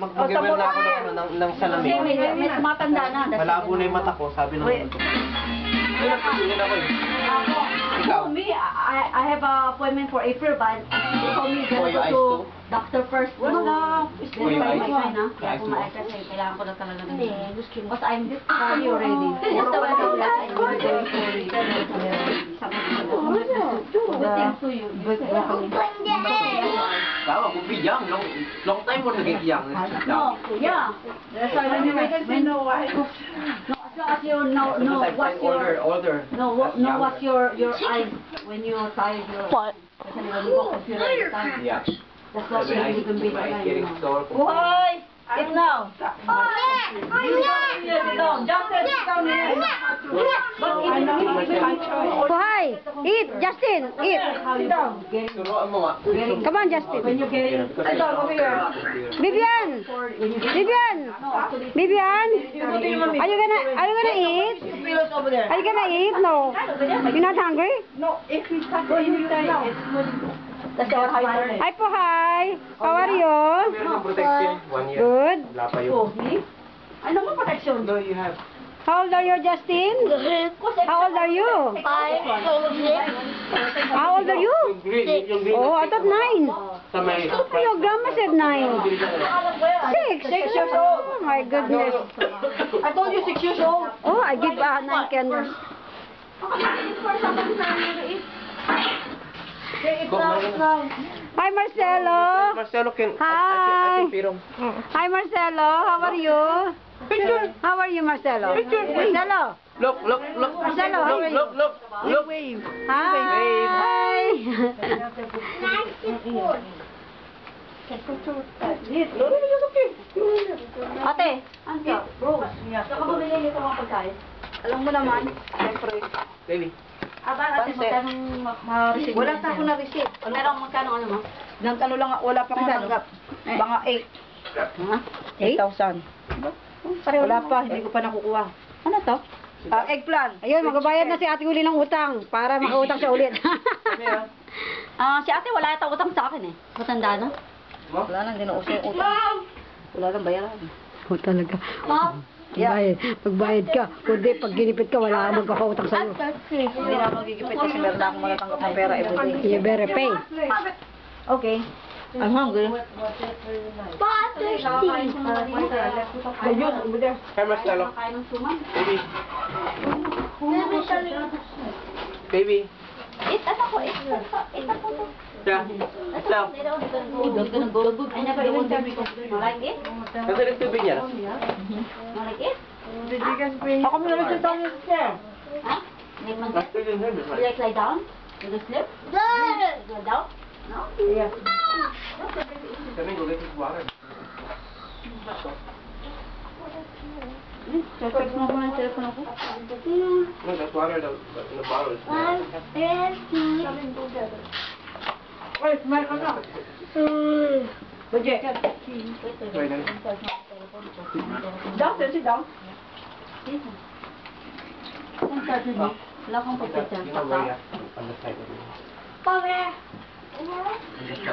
Mag-wear na ako ng, ano, ng, ng Kasi salamin. may, may tumatanda na. Malabo na yung mata ko, sabi ng doktor. Hindi na ako eh. Ako, Ikaw? for me, I, I have a appointment for April, but they told me go to doctor first. Wala. For your eyes? na. Kaya eyes kung mo? ma kasi kailangan ko na talaga ng Because I'm this already. Just the that I'm very sorry. Good thing to you. Good Tama, bubiyang. Long, long time asawa ko, biyang, long, long time mo naging. No. No, you no, what's your, order? no, no, what's your, your eyes when you're tired, you're, what? Kasi when you walk, you're tired. That's you're down. Jump why? Eat, Justin, eat. Come on, Justin. Vivian, Vivian, Vivian, are you gonna, are you gonna eat? Are you gonna eat? No. You're not hungry? No. Hi po, hi. How are you? Good. Good. Ano mo protection? No, you have. How old are you, Justin? How old are you? Five. How old are you? Yung green, yung green. Oh, I thought nine. Sa may... Your grandma said nine. Six. Six years old. Oh my goodness. I told you six years old. Oh, I give uh, nine candles. It's now, it's now. Hi, Marcelo. Marcelo can... Hi. I, I, I can. Hi, Marcelo. How are you? Picture. How are you, Marcelo? Marcelo. Look, look, look. Marcelo, how are Look, you? look, look. Look. Hi. No, it's okay. Ate, ano? Bro, saan ka bumili nito mga pagkain? Alam mo naman, siyempre. Baby. Aba, ate, Pansit. magkano ma-receive Wala pa ako na-receive. Meron magkano ano mo? Nang ano lang, wala pa akong tanggap. Mga 8. Ha? 8,000. Wala pa, hindi ko pa nakukuha. Ano to? Ah, eggplant. Ayun, magbabayad na si Ate Uli ng utang para makautang siya ulit. Kami ah. Si ate wala yata utang sa akin eh. Matanda na. Wala nang dinuuso yung utang. Wala nang bayaran. O talaga. Pagbayad, pagbayad ka. Kundi pag ginipit ka, wala kang magkakautang sa'yo. Hindi na magigipit kasi meron na akong matatanggap ng pera everyday. You better pay. Okay. I'm hungry. Ayun, over there. Hi, Marcelo. Kain ng suman. Baby. Baby. Eat, ano ko? Eat, eat ako to. Yeah. Now. I You like it? Kasi yung tubig niya. You like it? Ako mo na rin tayo sa Huh? Make man Gusto yun yun. You like lie down? You like sleep? Lie down? No? Yes. Kami, go get his water. Check mo muna yung cellphone ako. No, that's water in the bottle. Ay, 喂，麦可娜，嗯，不借给。喂，你。当着谁当？听见没？那康伯伯在？